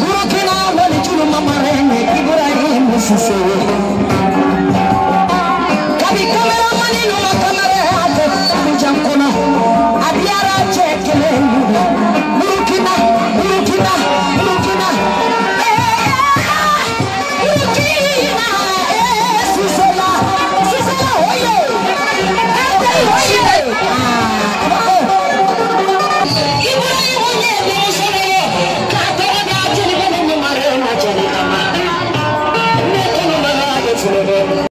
Burkina wali chulu mamarene Ibrahim Sise